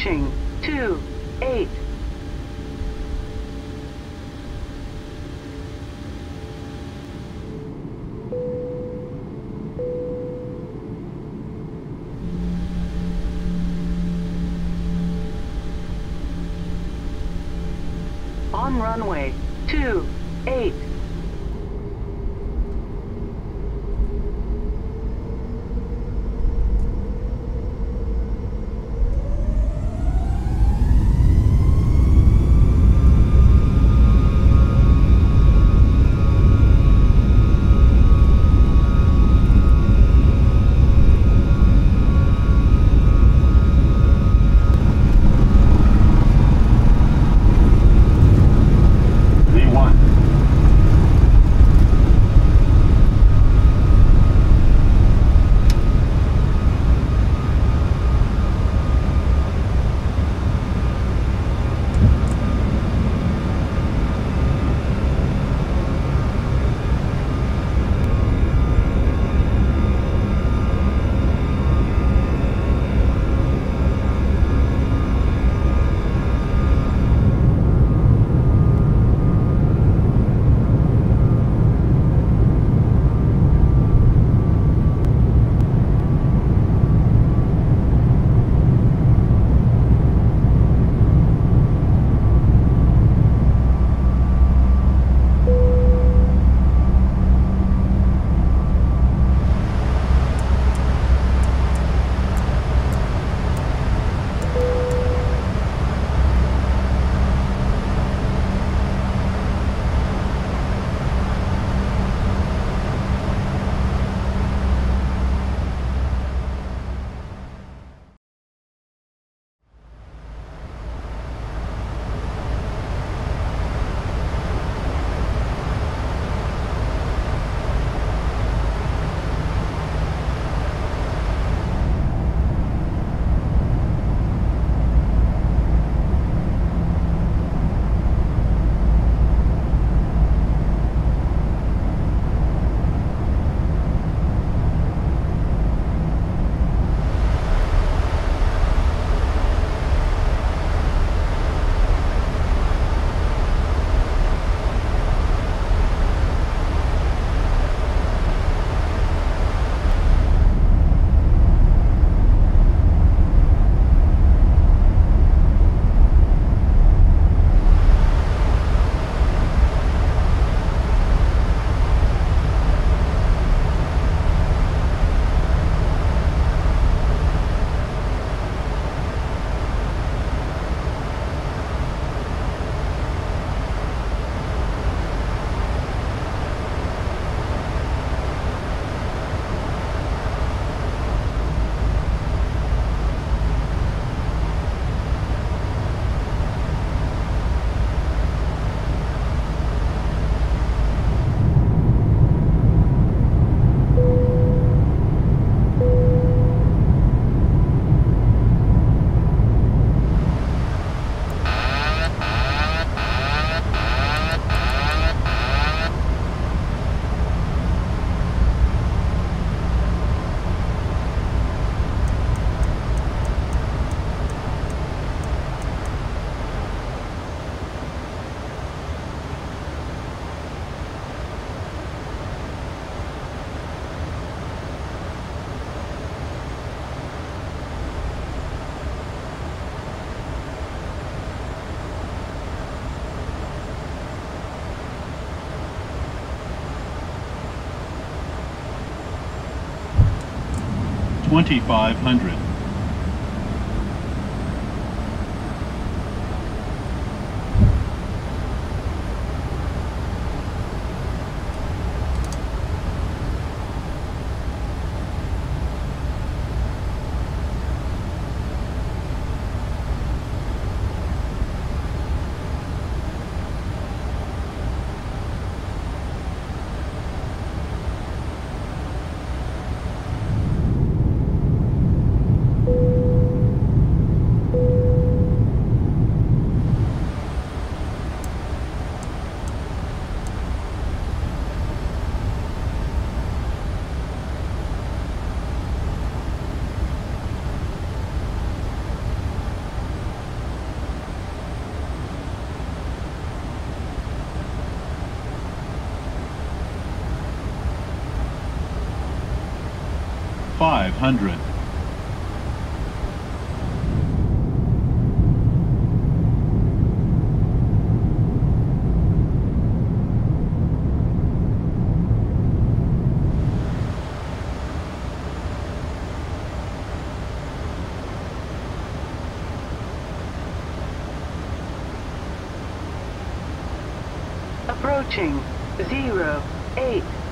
approaching 2, 8. On runway 2, 8. 2500. Five hundred. Approaching. Zero, eight.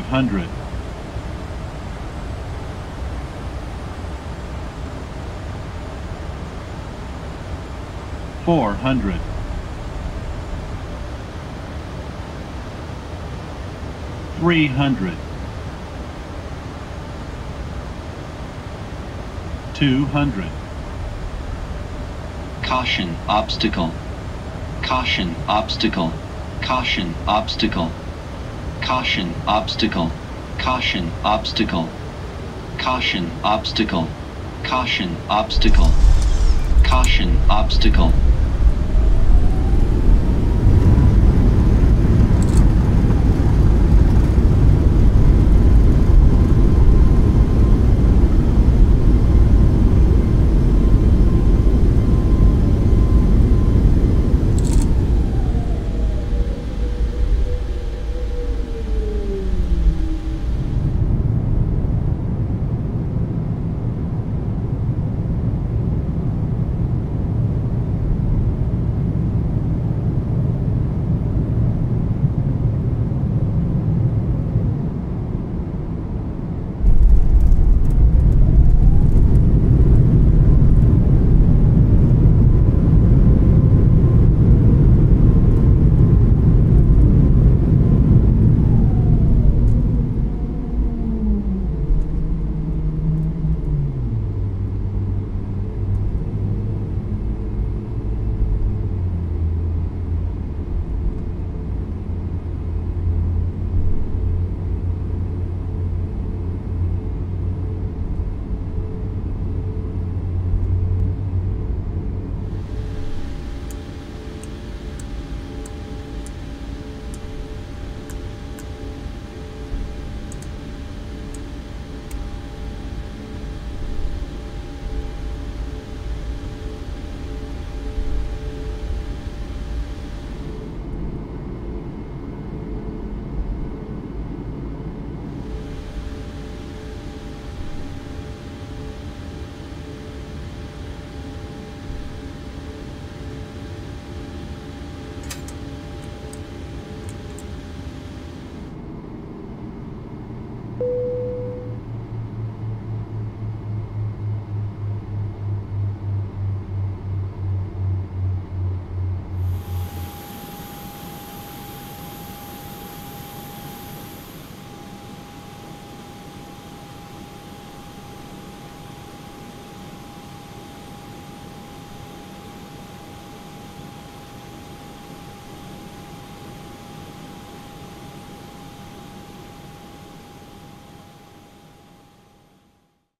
Five hundred. Four hundred. Three hundred. Two hundred. Caution, obstacle. Caution, obstacle. Caution, obstacle. Caution, obstacle. Caution, obstacle. Caution, obstacle. Caution, obstacle. Caution, obstacle.